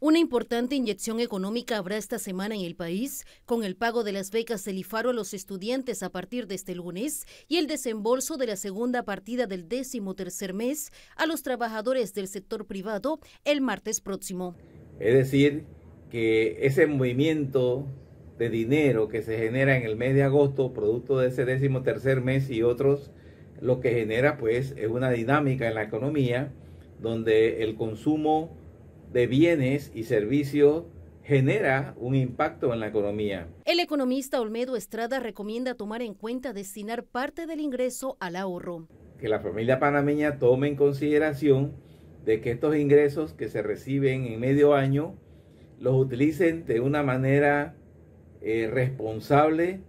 Una importante inyección económica habrá esta semana en el país, con el pago de las becas del IFARO a los estudiantes a partir de este lunes y el desembolso de la segunda partida del décimo tercer mes a los trabajadores del sector privado el martes próximo. Es decir, que ese movimiento de dinero que se genera en el mes de agosto, producto de ese décimo tercer mes y otros, lo que genera pues es una dinámica en la economía donde el consumo de bienes y servicios genera un impacto en la economía. El economista Olmedo Estrada recomienda tomar en cuenta destinar parte del ingreso al ahorro. Que la familia panameña tome en consideración de que estos ingresos que se reciben en medio año los utilicen de una manera eh, responsable,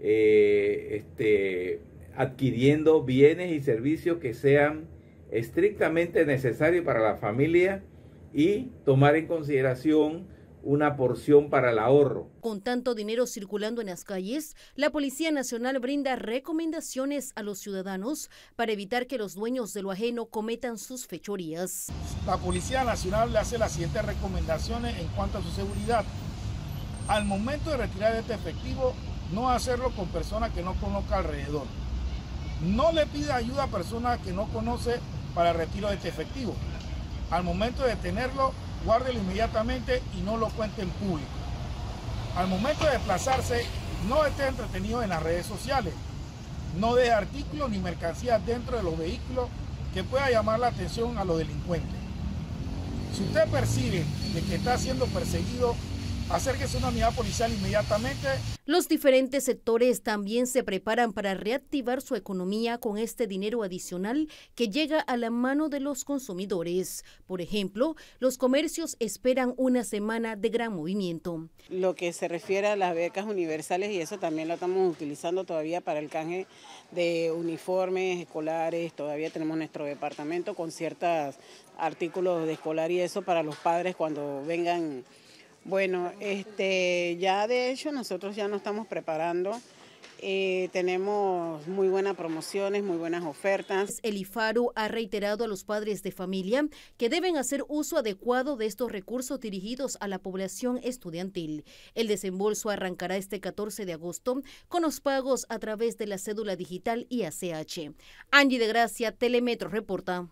eh, este, adquiriendo bienes y servicios que sean estrictamente necesarios para la familia y tomar en consideración una porción para el ahorro. Con tanto dinero circulando en las calles, la Policía Nacional brinda recomendaciones a los ciudadanos para evitar que los dueños de lo ajeno cometan sus fechorías. La Policía Nacional le hace las siguientes recomendaciones en cuanto a su seguridad. Al momento de retirar este efectivo, no hacerlo con personas que no conozca alrededor. No le pida ayuda a personas que no conoce para el retiro de este efectivo al momento de tenerlo, guárdelo inmediatamente y no lo cuente en público. Al momento de desplazarse, no esté entretenido en las redes sociales. No deje artículos ni mercancías dentro de los vehículos que pueda llamar la atención a los delincuentes. Si usted percibe de que está siendo perseguido, acérquese a una unidad policial inmediatamente. Los diferentes sectores también se preparan para reactivar su economía con este dinero adicional que llega a la mano de los consumidores. Por ejemplo, los comercios esperan una semana de gran movimiento. Lo que se refiere a las becas universales y eso también lo estamos utilizando todavía para el canje de uniformes escolares, todavía tenemos nuestro departamento con ciertos artículos de escolar y eso para los padres cuando vengan bueno, este, ya de hecho nosotros ya nos estamos preparando. Eh, tenemos muy buenas promociones, muy buenas ofertas. El IFARU ha reiterado a los padres de familia que deben hacer uso adecuado de estos recursos dirigidos a la población estudiantil. El desembolso arrancará este 14 de agosto con los pagos a través de la cédula digital y ACH. Angie de Gracia, Telemetro reporta.